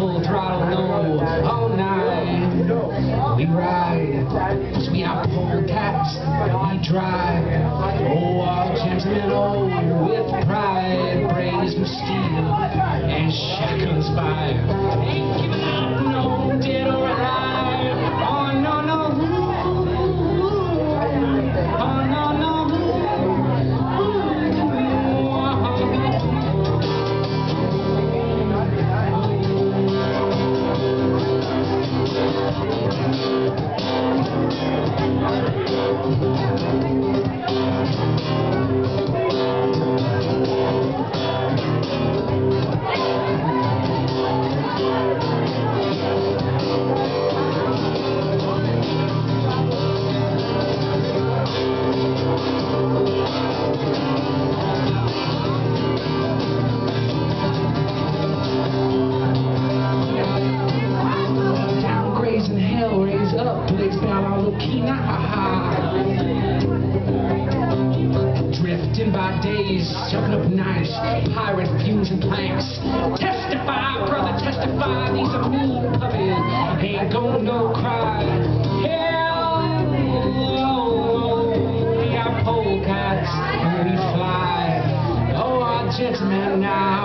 full throttle, oh, no, all night. We ride, cause we are polecats, we drive. Oh, our gentlemen, oh, with pride, brains of steel, and shackles fire. Do down, sound all low key? Nah, ha, ha. Drifting by days, shoving up nights, pirate fusion planks. Testify, brother, testify, these are mean puppies. Ain't going no cry. Hell we are polecats, we fly. Oh, our gentlemen now.